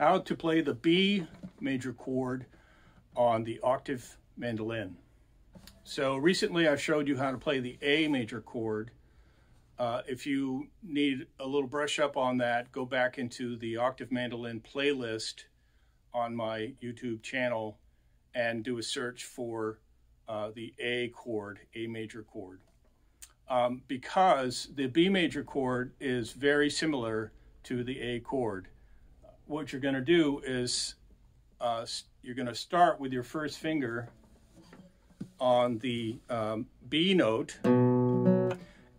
how to play the B major chord on the octave mandolin. So recently I showed you how to play the A major chord. Uh, if you need a little brush up on that, go back into the octave mandolin playlist on my YouTube channel and do a search for uh, the A chord, A major chord. Um, because the B major chord is very similar to the A chord. What you're going to do is uh, you're going to start with your first finger on the um, B note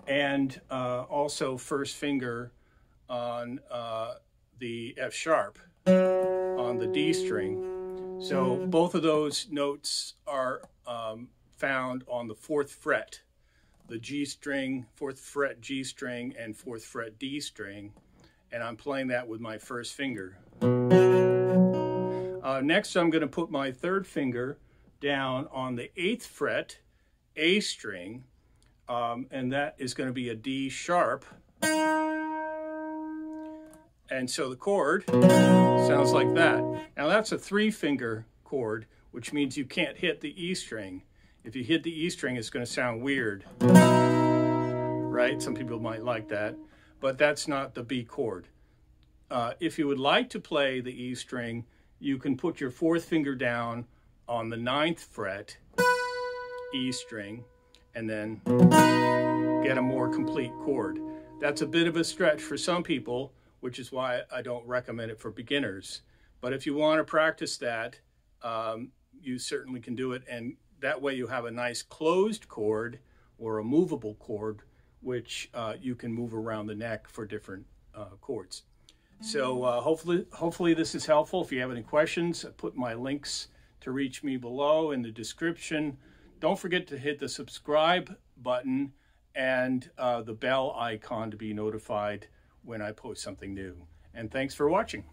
and uh, also first finger on uh, the F sharp on the D string. So both of those notes are um, found on the fourth fret, the G string, fourth fret G string, and fourth fret D string. And I'm playing that with my first finger. Uh, next, I'm going to put my third finger down on the eighth fret, A string, um, and that is going to be a D sharp. And so the chord sounds like that. Now that's a three finger chord, which means you can't hit the E string. If you hit the E string, it's going to sound weird, right? Some people might like that, but that's not the B chord. Uh, if you would like to play the E string, you can put your fourth finger down on the ninth fret, E string, and then get a more complete chord. That's a bit of a stretch for some people, which is why I don't recommend it for beginners. But if you want to practice that, um, you certainly can do it. And that way you have a nice closed chord or a movable chord, which uh, you can move around the neck for different uh, chords. So uh, hopefully, hopefully this is helpful. If you have any questions, I put my links to reach me below in the description. Don't forget to hit the subscribe button and uh, the bell icon to be notified when I post something new. And thanks for watching.